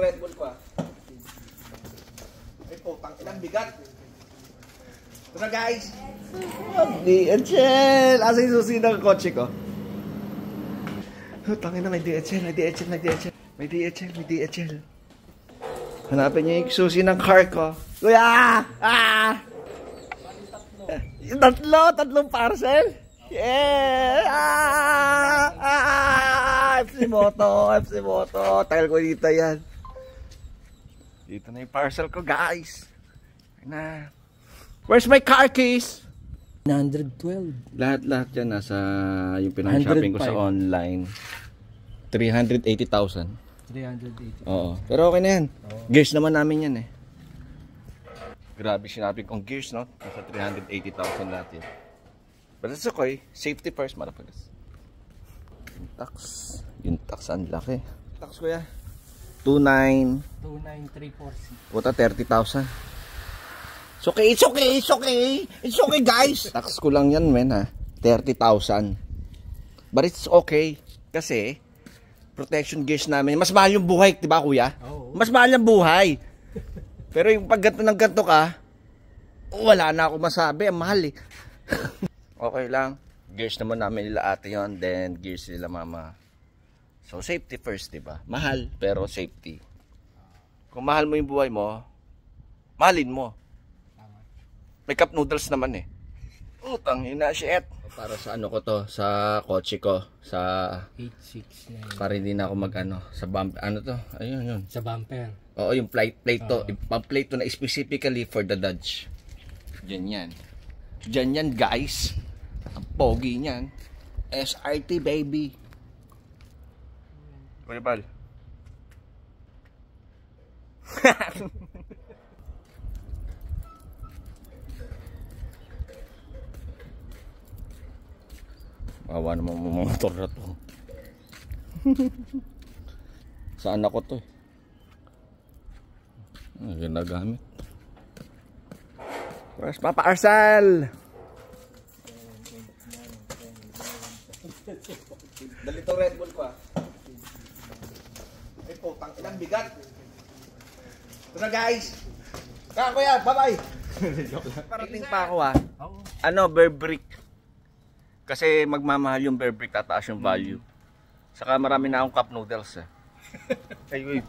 Red Bull ko ah. Ay putang ilang bigat. Ito na guys. DHL! Asa yung susi ng kotse ko? Oh, tangin na, may DHL, may DHL, may DHL. May DHL, may DHL. Hanapin niyo yung susi ng car ko. Kuya! Ah! Yung tatlo, tatlong parcel. Yeah! Ah! Ah! FC Moto, FC Moto. Tagal ko dito yan. Dito na yung parcel ko, guys. Na. Where's my car keys? 912. Lahat-lahat yan nasa yung pinang-shopping ko sa 105. online. 380,000. 380. Oo. Pero okay na yan. Gears naman namin yan eh. Grabe sinabi kong gears, no? Nasa 380,000 lahat yun. But it's okay. Safety first, marapagas. Yung tax. Yung tax, ang laki. Tax ko ya. 29. 29346. Puta, 30,000. It's okay, it's okay, it's okay. It's okay, guys. Tax ko lang yan, men, ha. 30,000. But it's okay. Kasi, protection gears namin. Mas mahal yung buhay, di ba, kuya? Oo. Mas mahal yung buhay. Pero yung pag ganto ng ganto ka, wala na ako masabi. Ang mahal eh. okay lang. Gears naman namin nila ate yon Then gears nila mama. So safety first, di ba? Mahal, pero safety. Kung mahal mo yung buhay mo, mahalin mo. May cup noodles naman eh. Utang, yun na shit. Para sa ano ko to, sa kotse ko, sa 869. para hindi na ako mag ano, sa bump, ano to, ayun yun. Sa bumper. Oo, yung plate, plate to. Yung plate to na specifically for the Dodge. Diyan yan. Diyan yan, guys. Ang pogi niyan. SRT, baby. Bal. Bawa naman mga motor na to. Saan ako to eh? Ang ginagamit. Where's Papa Arsal? Dali to Red Bull ko ah. Ay putang ilang bigat. Ito na guys. Kaka kuya, bye-bye. Parating pa ako ah. Ano, bear brick. Kasi magmamahal yung bear brick, tataas yung value. Saka marami na akong cup noodles eh. Ay, wait.